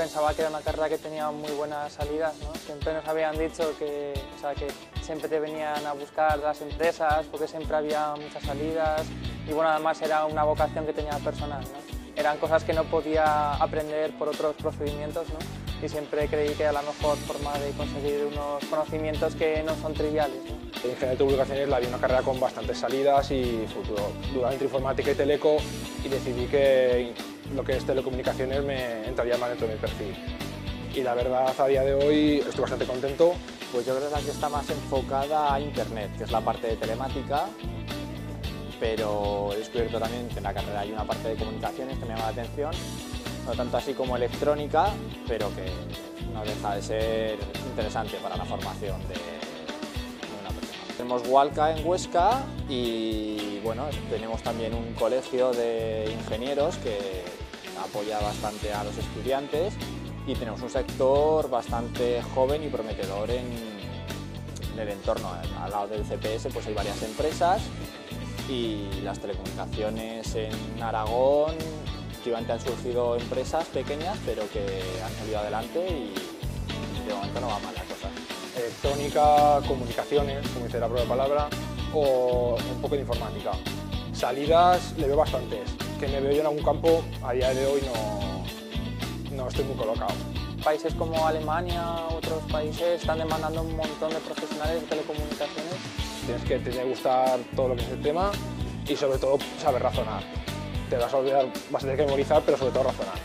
pensaba que era una carrera que tenía muy buenas salidas. Siempre nos habían dicho que, o sea, que siempre te venían a buscar las empresas porque siempre había muchas salidas y bueno, además era una vocación que tenía personal, ¿no? Eran cosas que no podía aprender por otros procedimientos, ¿no? Y siempre creí que era la mejor forma de conseguir unos conocimientos que no son triviales, ¿no? En Ingeniería de Comunicaciones la vi una carrera con bastantes salidas y futuro. Dudaba entre informática y teleco y decidí que lo que es telecomunicaciones me entraría más dentro de mi perfil. Y la verdad, a día de hoy estoy bastante contento. Pues yo creo que es la que está más enfocada a Internet, que es la parte de telemática, pero he descubierto también que en la carrera hay una parte de comunicaciones que me llama la atención, no tanto así como electrónica, pero que no deja de ser interesante para la formación de, una persona. Tenemos Hualca en Huesca y bueno, tenemos también un colegio de ingenieros que apoya bastante a los estudiantes y tenemos un sector bastante joven y prometedor en, en el entorno. Al lado del CPS pues hay varias empresas y las telecomunicaciones en Aragón últimamente han surgido empresas pequeñas pero que han salido adelante y de momento no va mal la cosa. Electrónica, comunicaciones, como dice la propia palabra, o un poco de informática. Salidas le veo bastantes. Que me veo yo en algún campo, a día de hoy no, no estoy muy colocado. Países como Alemania, otros países están demandando un montón de profesionales de telecomunicaciones. Tienes que tener que gustar todo lo que es el tema y sobre todo saber razonar. Te vas a olvidar, vas a tener que memorizar, pero sobre todo razonar.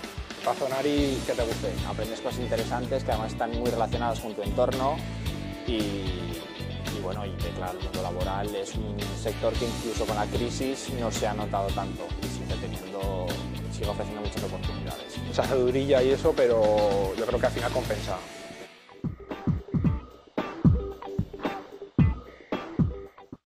Razonar y que te guste. Aprendes cosas interesantes que además están muy relacionadas con tu entorno y, bueno, y claro, el mundo laboral es un sector que incluso con la crisis no se ha notado tanto y sigue teniendo, sigue ofreciendo muchas oportunidades. Esa durilla y eso, pero yo creo que al final compensa.